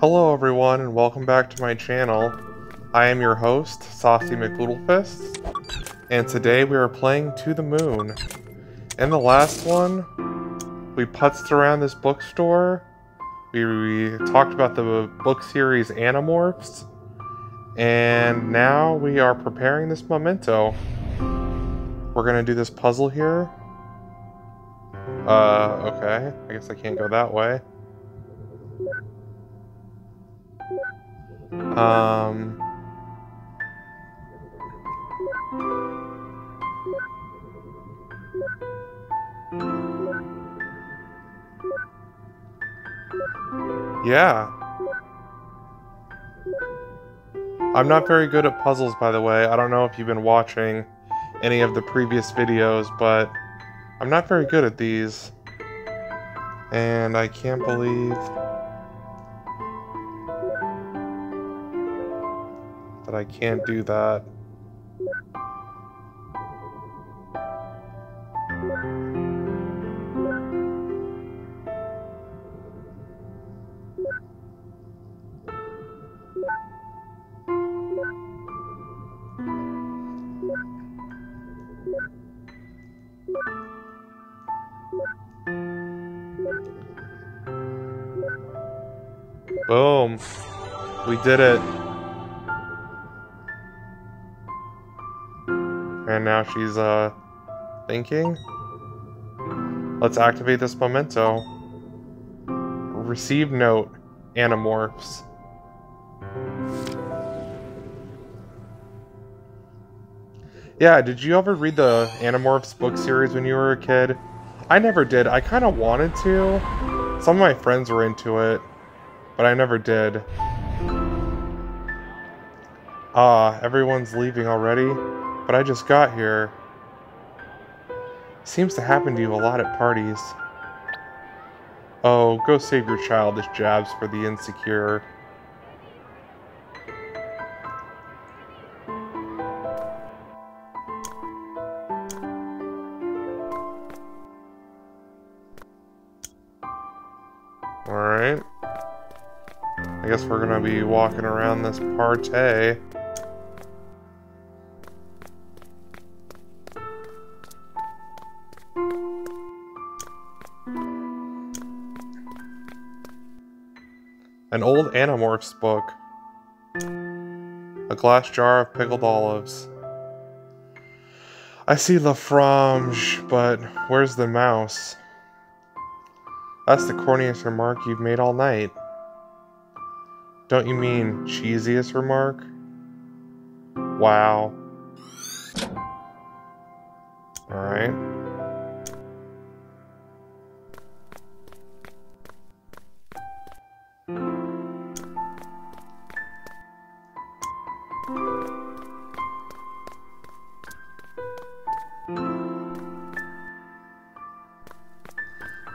Hello everyone and welcome back to my channel. I am your host, Saucy McFoodlefist, and today we are playing To the Moon. In the last one, we putzed around this bookstore, we, we talked about the book series Animorphs, and now we are preparing this memento. We're gonna do this puzzle here. Uh, okay. I guess I can't go that way. Um... Yeah. I'm not very good at puzzles, by the way. I don't know if you've been watching any of the previous videos, but I'm not very good at these. And I can't believe that I can't do that. Boom. We did it. She's, uh, thinking. Let's activate this memento. Receive note. Animorphs. Yeah, did you ever read the Animorphs book series when you were a kid? I never did. I kind of wanted to. Some of my friends were into it but I never did. Ah, everyone's leaving already, but I just got here. Seems to happen to you a lot at parties. Oh, go save your childish jabs for the insecure. Alright. I guess we're gonna be walking around this partay. An old Animorphs book. A glass jar of pickled olives. I see La Frange, but where's the mouse? That's the corniest remark you've made all night. Don't you mean cheesiest remark? Wow.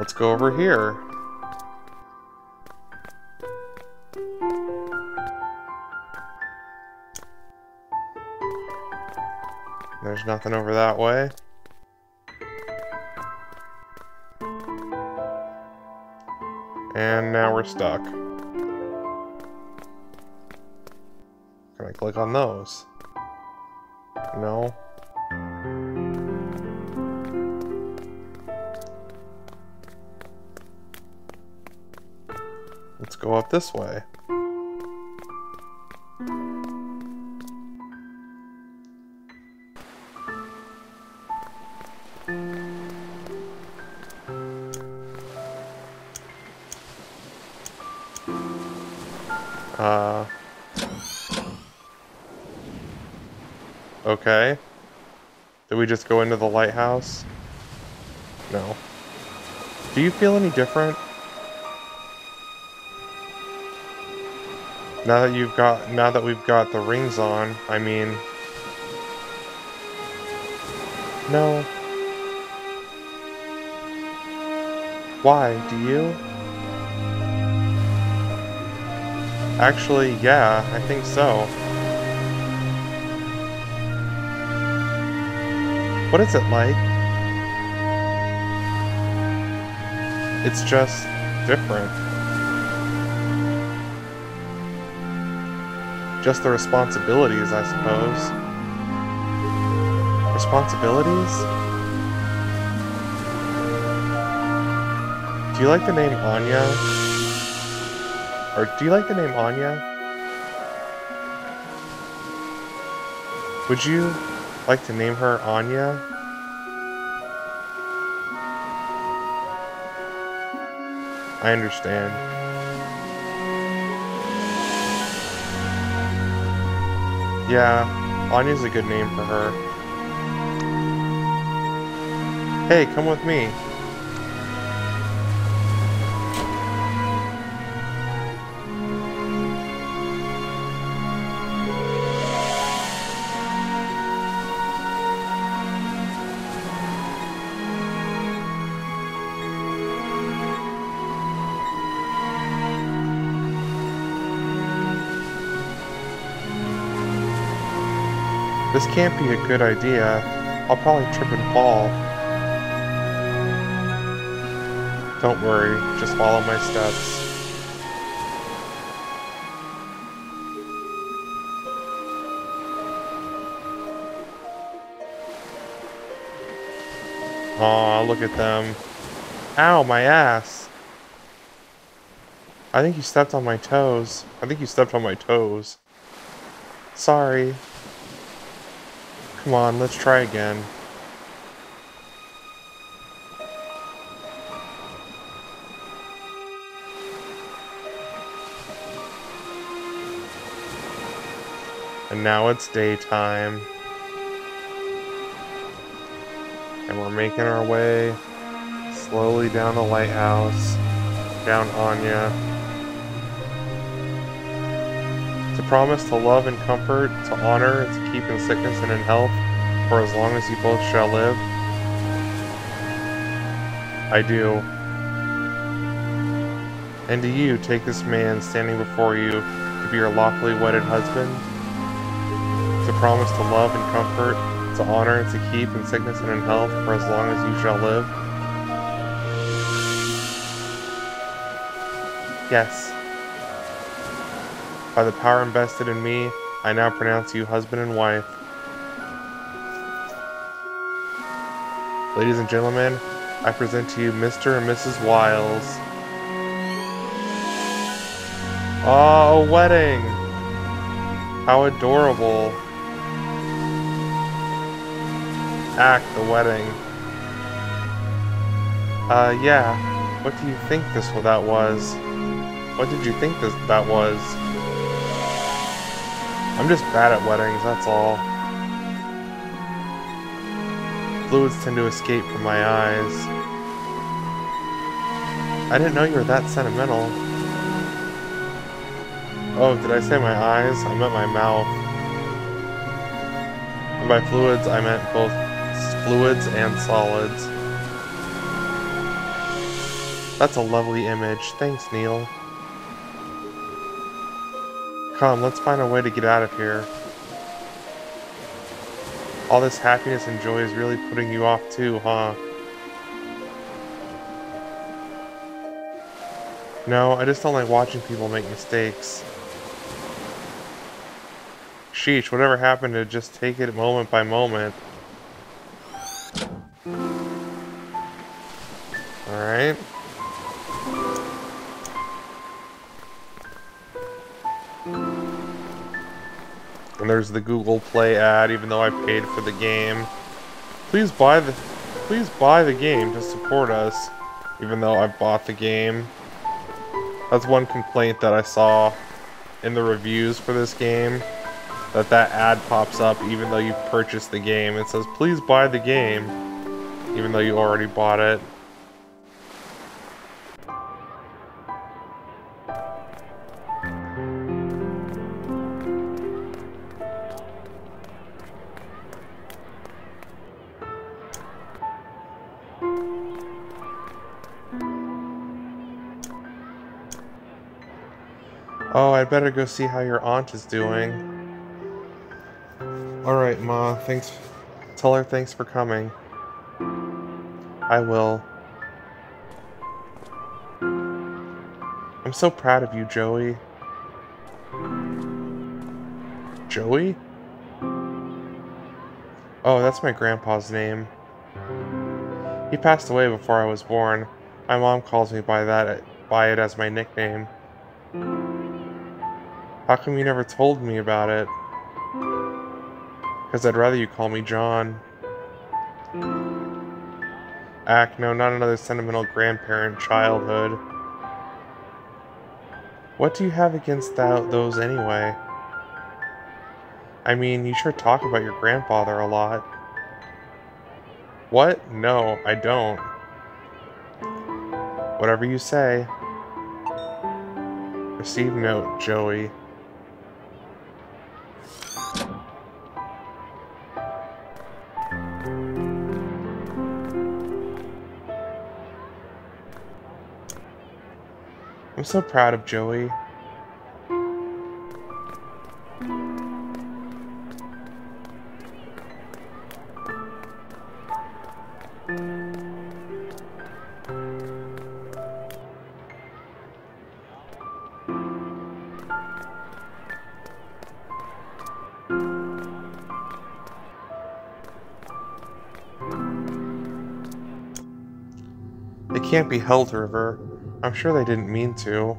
Let's go over here. There's nothing over that way. And now we're stuck. Can I click on those? No. This way. Uh... Okay. Did we just go into the lighthouse? No. Do you feel any different? Now that you've got, now that we've got the rings on, I mean... No. Why, do you? Actually, yeah, I think so. What is it like? It's just different. Just the responsibilities, I suppose. Responsibilities? Do you like the name Anya? Or do you like the name Anya? Would you like to name her Anya? I understand. Yeah, Anya's a good name for her. Hey, come with me. This can't be a good idea. I'll probably trip and fall. Don't worry, just follow my steps. Aw, look at them. Ow, my ass. I think you stepped on my toes. I think you stepped on my toes. Sorry. Come on, let's try again. And now it's daytime. And we're making our way slowly down the lighthouse, down Anya. To promise to love and comfort, to honor and to keep in sickness and in health, for as long as you both shall live. I do. And do you take this man standing before you to be your lawfully wedded husband? To promise to love and comfort, to honor and to keep in sickness and in health for as long as you shall live? Yes. By the power invested in me, I now pronounce you husband and wife. Ladies and gentlemen, I present to you Mr. and Mrs. Wyles. Oh, a wedding! How adorable. Act the wedding. Uh, yeah. What do you think this that was? What did you think this that was? I'm just bad at weddings, that's all. Fluids tend to escape from my eyes. I didn't know you were that sentimental. Oh, did I say my eyes? I meant my mouth. And by fluids, I meant both fluids and solids. That's a lovely image. Thanks, Neil. Come, let's find a way to get out of here. All this happiness and joy is really putting you off too, huh? No, I just don't like watching people make mistakes. Sheesh, whatever happened to just take it moment by moment. Alright. And there's the Google Play ad, even though I paid for the game. Please buy the please buy the game to support us, even though I bought the game. That's one complaint that I saw in the reviews for this game. That that ad pops up even though you purchased the game. It says, please buy the game, even though you already bought it. Better go see how your aunt is doing. Alright, Ma, thanks. Tell her thanks for coming. I will. I'm so proud of you, Joey. Joey? Oh, that's my grandpa's name. He passed away before I was born. My mom calls me by that by it as my nickname. How come you never told me about it? Because I'd rather you call me John. Ack, no, not another sentimental grandparent childhood. What do you have against that, those anyway? I mean, you sure talk about your grandfather a lot. What? No, I don't. Whatever you say. Receive note, Joey. So proud of Joey. It can't be Held River. I'm sure they didn't mean to.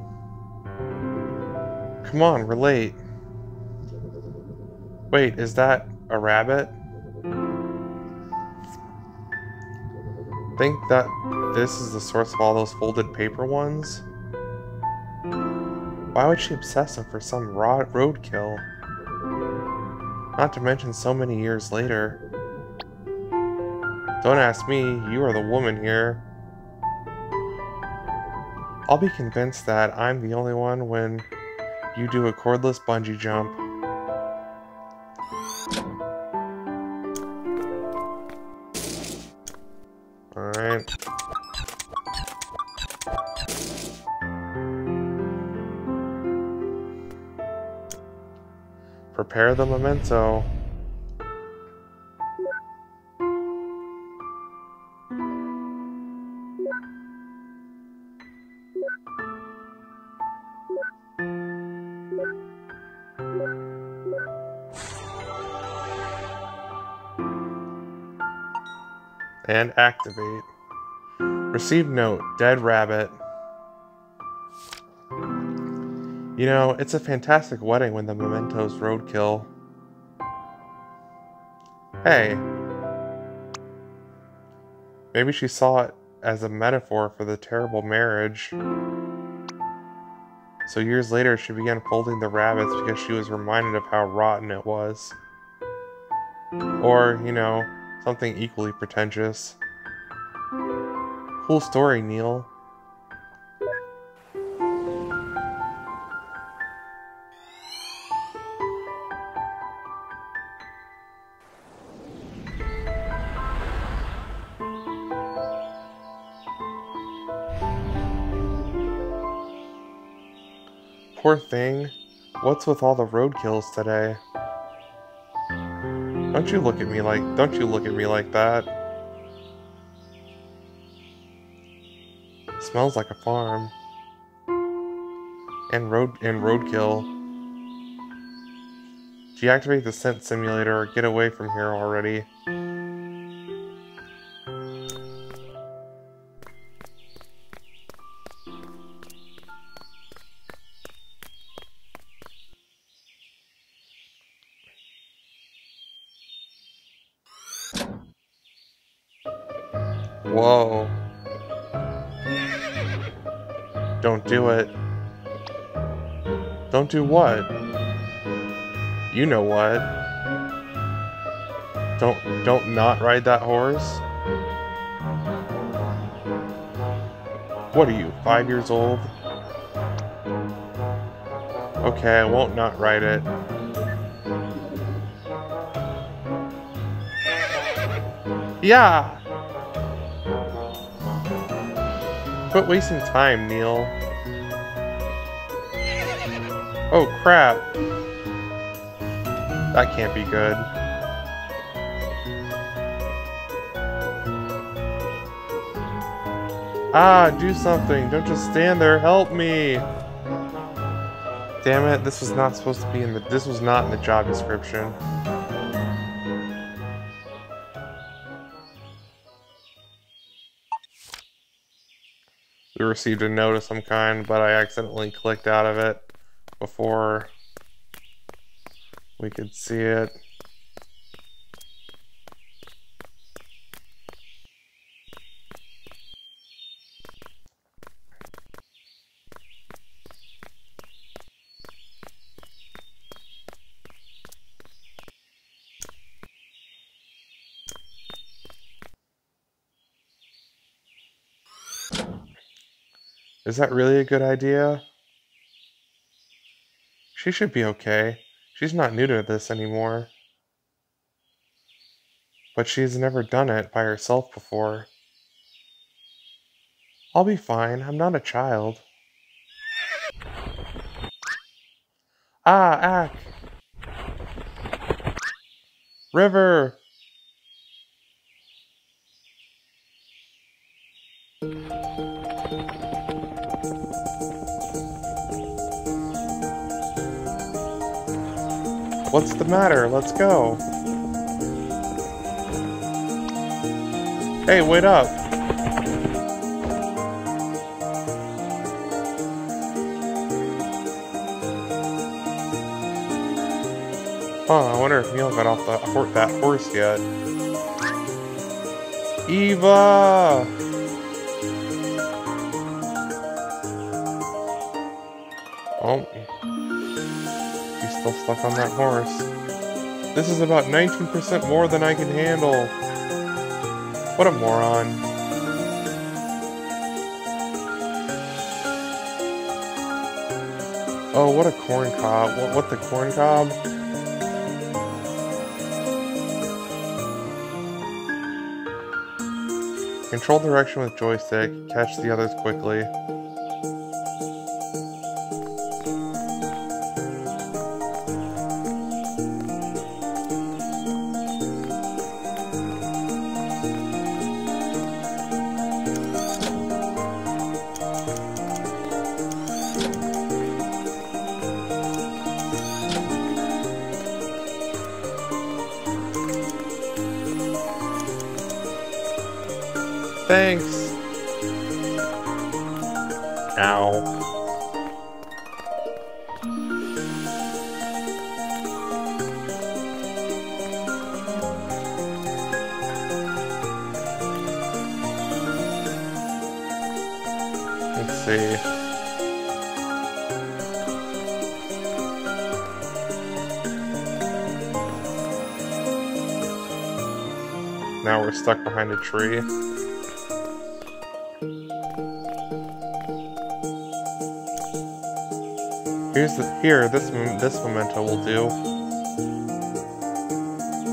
Come on, relate. Wait, is that a rabbit? Think that this is the source of all those folded paper ones? Why would she obsess him for some roadkill? Not to mention so many years later. Don't ask me, you are the woman here. I'll be convinced that I'm the only one when you do a cordless bungee jump. Alright. Prepare the memento. And activate. Receive note, dead rabbit. You know, it's a fantastic wedding when the mementos roadkill. Hey. Maybe she saw it as a metaphor for the terrible marriage. So years later, she began folding the rabbits because she was reminded of how rotten it was. Or, you know, Something equally pretentious. Cool story, Neil. Poor thing. What's with all the roadkills today? Don't you look at me like, don't you look at me like that. Smells like a farm. And road, and roadkill. Deactivate the scent simulator or get away from here already. Do it. Don't do what? You know what. Don't don't not ride that horse. What are you, five years old? Okay, I won't not ride it. Yeah! Quit wasting time, Neil. Oh, crap. That can't be good. Ah, do something. Don't just stand there. Help me. Damn it, this was not supposed to be in the- this was not in the job description. We received a note of some kind, but I accidentally clicked out of it before we could see it. Is that really a good idea? She should be okay. She's not new to this anymore. But she's never done it by herself before. I'll be fine. I'm not a child. Ah, Ack! River! What's the matter? Let's go. Hey, wait up. Huh, I wonder if Neil got off the, that horse yet. Eva! Stuck on that horse. This is about 19% more than I can handle. What a moron. Oh, what a corn cob. What, what the corn cob? Control direction with joystick. Catch the others quickly. Let's see. Now we're stuck behind a tree. Here's the here. This this memento will do.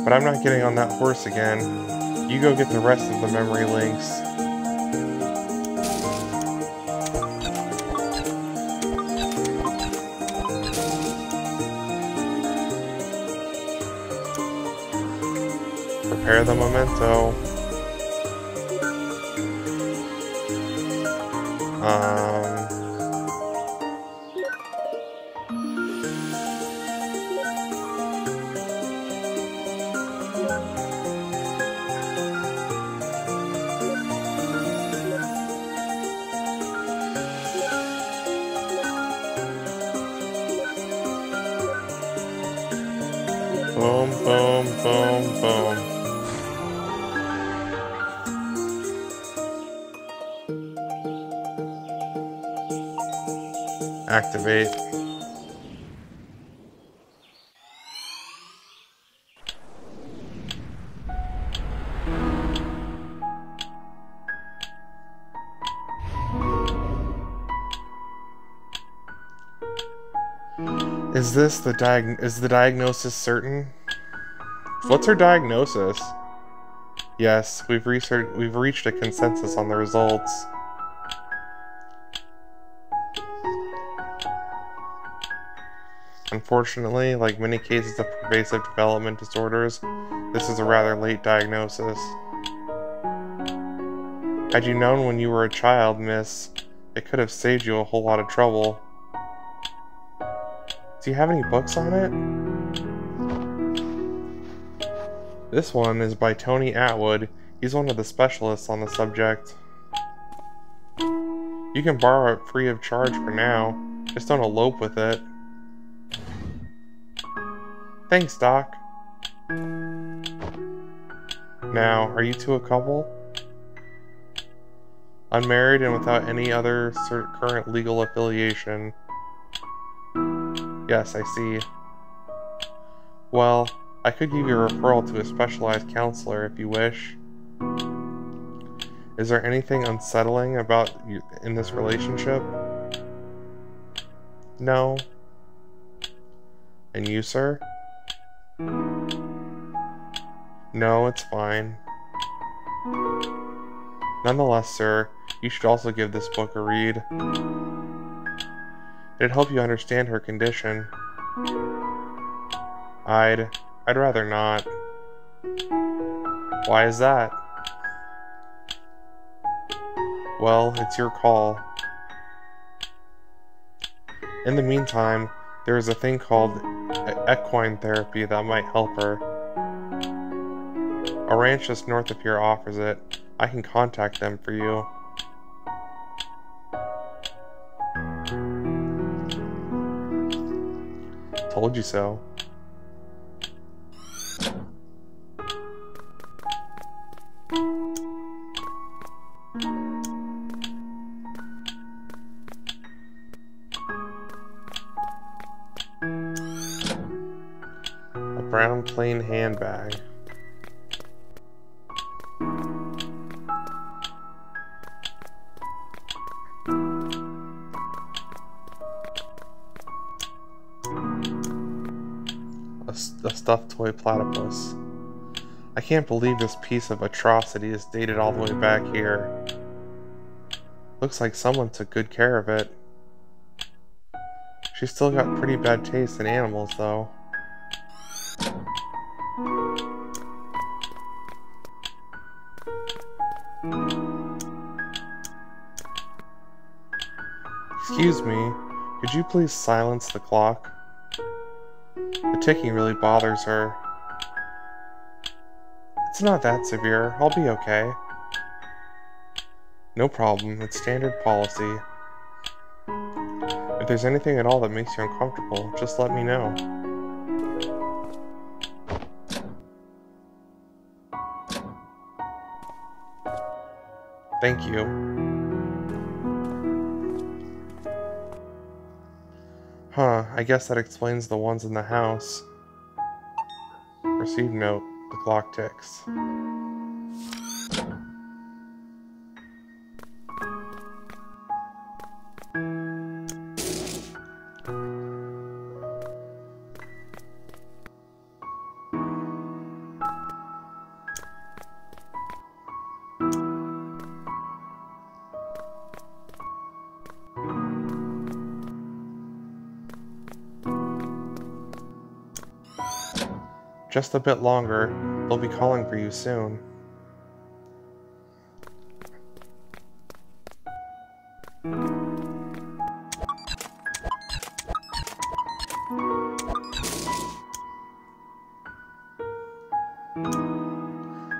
But I'm not getting on that horse again. You go get the rest of the memory links. Prepare the memento. Activate. Is this the diag- is the diagnosis certain? What's her diagnosis? Yes, we've researched we've reached a consensus on the results. Unfortunately, like many cases of pervasive development disorders, this is a rather late diagnosis. Had you known when you were a child, miss, it could have saved you a whole lot of trouble. Do you have any books on it? This one is by Tony Attwood. He's one of the specialists on the subject. You can borrow it free of charge for now. Just don't elope with it. Thanks, Doc. Now, are you two a couple? Unmarried and without any other current legal affiliation. Yes, I see. Well, I could give you a referral to a specialized counselor if you wish. Is there anything unsettling about you in this relationship? No. And you, sir? No, it's fine. Nonetheless, sir, you should also give this book a read. It'd help you understand her condition. I'd... I'd rather not. Why is that? Well, it's your call. In the meantime, there is a thing called equine therapy that might help her. A ranch just north of here offers it. I can contact them for you. Told you so. Plain handbag. A, a stuffed toy platypus. I can't believe this piece of atrocity is dated all the way back here. Looks like someone took good care of it. She's still got pretty bad taste in animals, though. Excuse me, could you please silence the clock? The ticking really bothers her. It's not that severe. I'll be okay. No problem. It's standard policy. If there's anything at all that makes you uncomfortable, just let me know. Thank you. I guess that explains the ones in the house. Received note, the clock ticks. Just a bit longer. They'll be calling for you soon.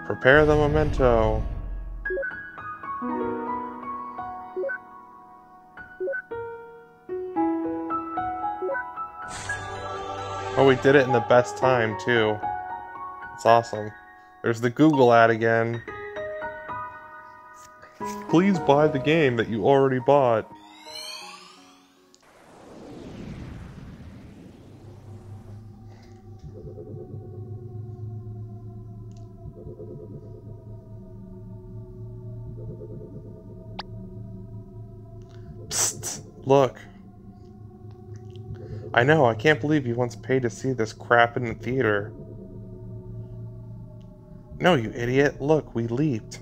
Prepare the memento. Oh, we did it in the best time, too. It's awesome. There's the Google ad again. Please buy the game that you already bought. Psst, look. I know, I can't believe you once paid to see this crap in the theater. No, you idiot. Look, we leaped.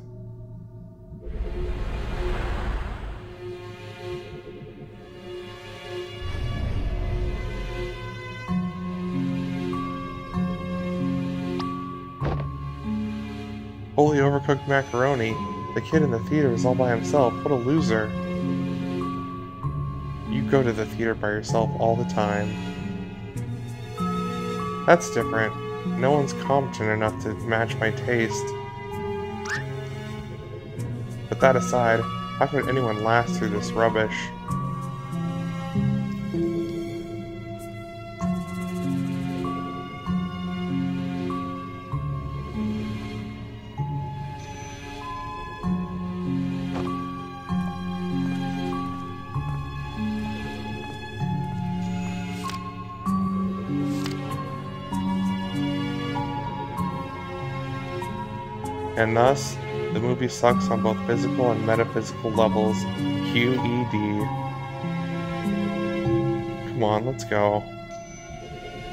Holy overcooked macaroni. The kid in the theater is all by himself. What a loser. You go to the theater by yourself all the time. That's different. No one's competent enough to match my taste. But that aside, how could anyone last through this rubbish? And thus, the movie sucks on both physical and metaphysical levels. QED. Come on, let's go.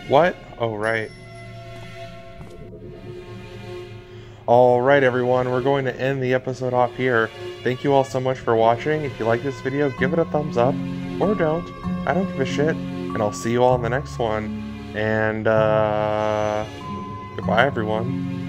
What? Oh, right. Alright everyone, we're going to end the episode off here. Thank you all so much for watching. If you like this video, give it a thumbs up. Or don't. I don't give a shit. And I'll see you all in the next one. And, uh... Goodbye everyone.